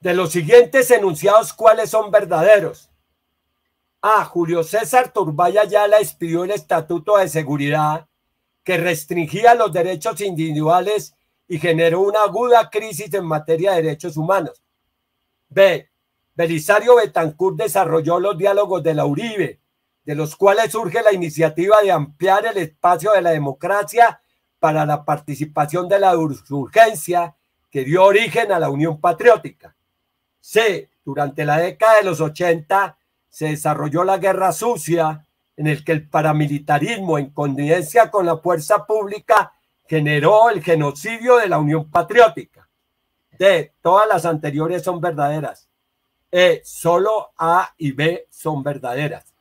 De los siguientes enunciados, ¿cuáles son verdaderos? A. Julio César Turbaya la expidió el Estatuto de Seguridad que restringía los derechos individuales y generó una aguda crisis en materia de derechos humanos. B. Belisario Betancourt desarrolló los diálogos de la Uribe, de los cuales surge la iniciativa de ampliar el espacio de la democracia para la participación de la urgencia que dio origen a la Unión Patriótica. C. Durante la década de los 80 se desarrolló la Guerra Sucia, en el que el paramilitarismo, en connivencia con la fuerza pública, generó el genocidio de la Unión Patriótica. D. Todas las anteriores son verdaderas. E. Solo A y B son verdaderas.